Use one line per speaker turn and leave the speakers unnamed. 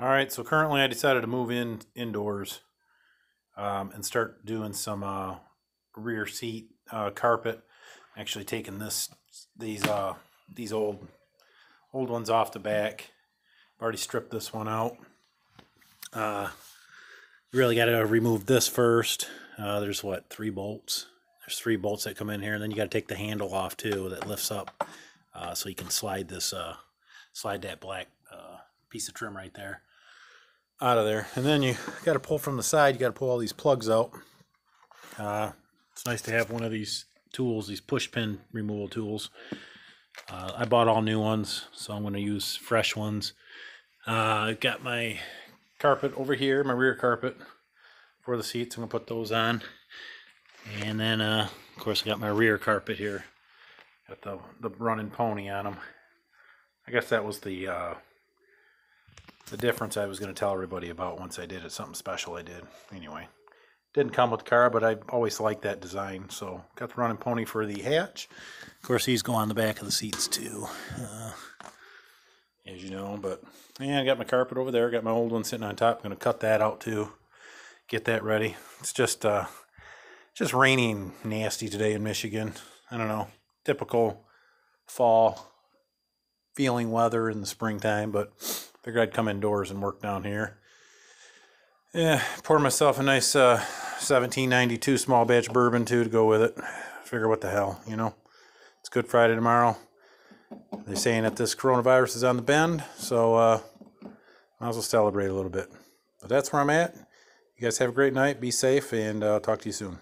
All right, so currently I decided to move in indoors um, and start doing some uh, rear seat uh, carpet. Actually, taking this these uh, these old old ones off the back. I've already stripped this one out. Uh, really got to remove this first. Uh, there's what three bolts. There's three bolts that come in here, and then you got to take the handle off too that lifts up, uh, so you can slide this uh, slide that black uh, piece of trim right there out of there. And then you got to pull from the side. You got to pull all these plugs out. Uh, it's nice to have one of these tools, these push pin removal tools. Uh, I bought all new ones, so I'm going to use fresh ones. Uh, got my carpet over here, my rear carpet for the seats. I'm going to put those on. And then, uh, of course, I got my rear carpet here. Got the, the running pony on them. I guess that was the uh, the difference I was going to tell everybody about once I did it. Something special I did. Anyway, didn't come with the car, but I always liked that design. So got the running pony for the hatch. Of course, these go on the back of the seats too, uh, as you know. But yeah, I got my carpet over there. Got my old one sitting on top. going to cut that out too. Get that ready. It's just uh, just raining nasty today in Michigan. I don't know, typical fall feeling weather in the springtime, but figured I'd come indoors and work down here. Yeah, pour myself a nice uh, 1792 small batch bourbon too to go with it. Figure what the hell, you know. It's Good Friday tomorrow. They're saying that this coronavirus is on the bend, so uh, might as well celebrate a little bit. But that's where I'm at. You guys have a great night. Be safe, and uh, talk to you soon.